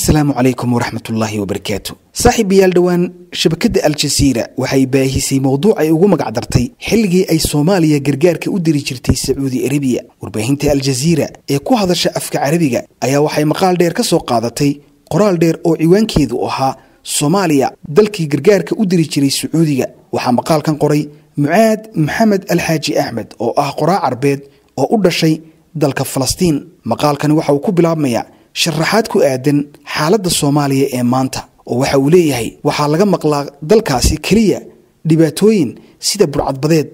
asalaamu calaykum waraxmatullaahi wabarakaatu saaxiibayaal dhowaan shabakadda al-jasiira waxay baahisay mowduuc ay ugu magacdartay xilligii ay soomaaliya gargaarka u diri jirtay sacuudi arabiya. Warbaahinta al-jasiira ee ku hadasha afka carabiga ayaa waxay maqaal dheer ka soo qaadatay qoraal dheer oo ciwaankeedu ahaa soomaaliya dalkii gargaarka u diri jiray sacuudiga. Waxaa maqaalkan qoray mucaad maxamed alxaaji axmed oo ah qoraa carbeed oo u dhashay dalka falastiin. Maqaalkani waxa uu ku bilaabmayaa sharaxaad ku aadan xaaladda soomaaliya ee maanta. Oo waxa uu leeyahay waxaa laga maqlaa dalkaasi keliya dhibaatooyin sida burcadbadeed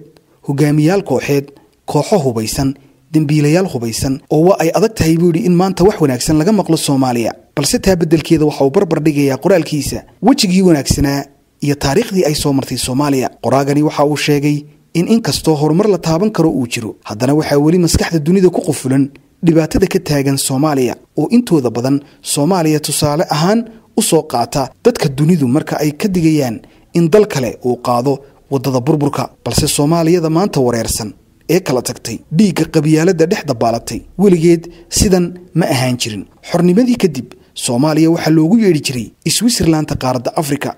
hogaamiyaal kooxeed kooxo hubaysan dembiilayaal hubaysan oo waa ay adag tahay buu yidhi in maanta wax wanaagsan laga maqlo soomaaliya. Balse taa beddelkeeda waxa uu barbar dhigayaa qoraalkiisa wejigii wanaagsanaa iyo taariikhdii ay soo martay soomaaliya. Qoraagani waxa uu sheegay in inkastoo horumar la taaban karo uu jiro haddana waxaa weli maskaxda dunida ku qufulan dhibaatada ka taagan soomaaliya oo intooda badan soomaaliya tusaale ahaan u soo qaata dadka dunidu marka ay ka digayaan in dal kale uu qaado waddada burburka balse soomaaliyada maanta wareersan ee kala tagtay dhiigga qabyaaladda dhex dabaalatay weligeed sidan ma ahaan jirin. Xornimadii kadib soomaaliya waxaa loogu yeedhi jiray switzerlanta qaaradda afrika.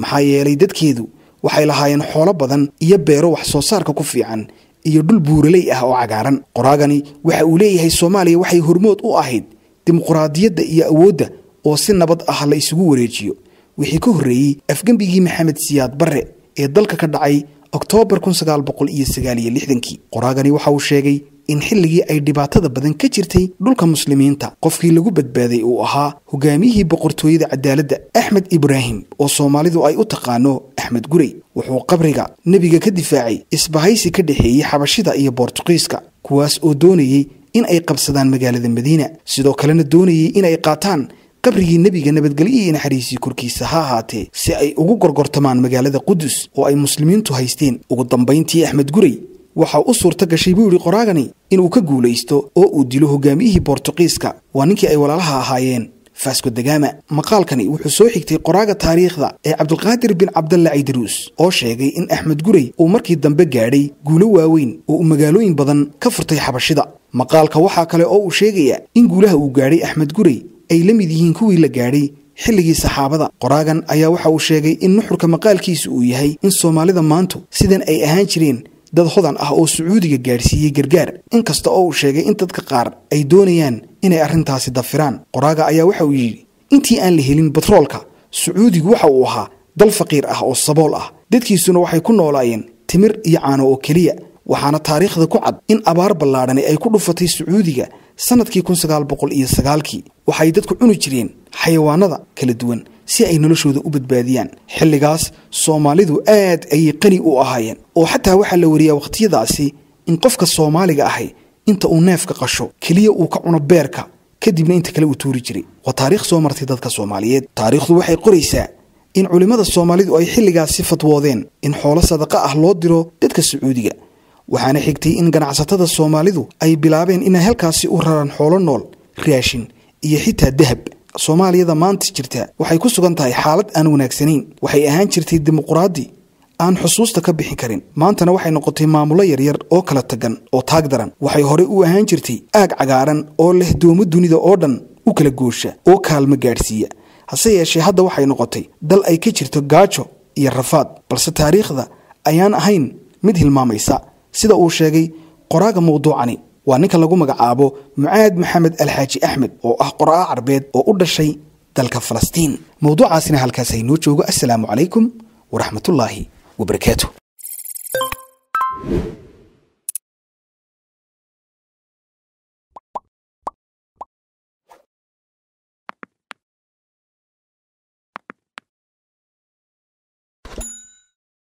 Maxaa yeelay dadkeedu waxay lahaayeen xoolo badan iyo beero wax soo saarka ku fiican iyo dhul buuraley ah oo cagaaran. Qoraagani waxa uu leeyahay soomaaliya waxay hormood u ahayd dimuquraadiyadda iyo awoodda oo si nabad ah la isugu wareejiyo. Wixii ka horreeyey afgembigii maxamed siyaad barre ee dalka ka dhacay oktoobar kii qoraagani waxa uu sheegay in xilligii ay dhibaatada badan ka jirtay dhulka muslimiinta. Qofkii lagu badbaaday uu ahaa hogaamiyihii boqortooyada cadaaladda axmed ibraahim oo soomaalidu ay u taqaano axmed gurey. Wuxuu qabriga nebiga ka difaacay isbahaysi ka dhexeeyey xabashida iyo boortuqiiska kuwaas oo doonayey in ay qabsadaan magaalada madiina. Sidoo kalena doonayey inay qaataan qabrigii nebiga nabadgelyo iyo naxariisii korkiisa ha ahaatee si ay ugu gorgortamaan magaalada qudus oo ay muslimiintu haysteen. Ugu dambayntii axmed gurey waxaa u suurta gashay buu yidhi qoraagani inuu ka guulaysto oo uu dilo hogaamiyihii boortuqiiska waa ninkii ay walaalaha ahaayeen. Fasco degama maqaalkani wuxuu soo xigtay qoraaga taariikhda ee cabdulqaadir bin cabdalle caydaruus oo sheegay in axmed gurey uu markii dambe gaadhay guulo waaweyn oo uu magaalooyin badan ka furtay xabashida. Maqaalka waxaa kale oo uu sheegayaa in guulaha uu gaadhay axmed gurey ay la mid yihiin kuwii la gaadhay xilligii saxaabada. Qoraagan ayaa waxa uu sheegay in nuxurka maqaalkiisu uu yahay in soomaalida maantu sidan ay ahaan jireen dad hodan ah oo sacuudiga gaadhsiiyey gargaar. Inkasta oo uu sheegay in dadka qaar ay doonayaan inay arrintaasi dafiraan qoraaga ayaa waxa uu yidhi intii aan la helin batroolka sacuudigu waxa uu ahaa dal faqiir ah oo sabool ah. Dadkiisuna waxay ku noolaayeen timir iyo caano oo keliya waxaana taariikhda ku cad in abaar ballaadhani ay ku dhufatay sacuudiga sannadkii kii waxay dadku cuni jireen xayawaanada kala duwan si ay noloshooda u badbaadiyaan. Xilligaas soomaalidu aad ayay qani u ahaayeen. Oo xataa waxaa la wariyaa wakhtiyadaasi in qofka soomaaliga ahay inta uu neefka qasho keliya uu ka cuno beerka kadibna inta kale uu tuuri jiray. Waa taariikh soo martay dadka soomaaliyeed. Taariikhdu waxay qoraysaa in culimmada soomaalidu ay xilligaasi fatwoodeen in xoolo sadaqa ah loo diro dadka sacuudiga. Waxaana xigtay in ganacsatada soomaalidu ay bilaabeen inay halkaasi u raraan xoolo nool raashin iyo xitaa dahab soomaaliyada maanta jirta waxay ku sugan tahay xaalad aan wanaagsanayn. Waxay ahaan jirtay dimuquraadi aan xusuusta ka bixin karin. Maantana waxay noqotay maamulo yaryar oo kala tagan oo taag daran waxay horey u ahaan jirtay aag cagaaran oo leh doomo dunida oo dhan u kala goosha oo kaalmo gaadhsiiya. Hase yeeshee hadda waxay noqotay dal ay ka jirto gaajo iyo rafaad balse taariikhda ayaan ahayn mid hilmaamaysa. Sida uu sheegay qoraaga mawduucani waa ninka lagu magacaabo mucaad maxamed alxaaji axmed oo ah qoraa carbeed oo u dhashay dalka falastiin. Mowduucaasina halkaas aynoo joogo. Assalaamu calaykum waraxmatullaahi wabarakaatu